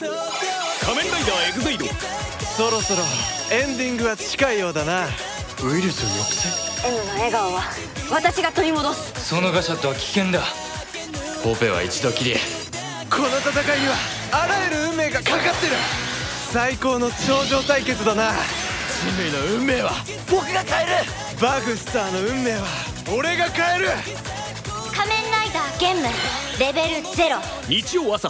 仮面ライダーエグゼイド。そろそろエンディングは近いようだな。ウイルス抑制？M の笑顔は私が取り戻す。そのガシャットは危険だ。オペは一度きり。この戦いにはあらゆる運命がかかってる。最高の頂上対決だな。人類の運命は。僕が変える。バグスターの運命は俺が変える。仮面ライダーゲンムレベル0日曜朝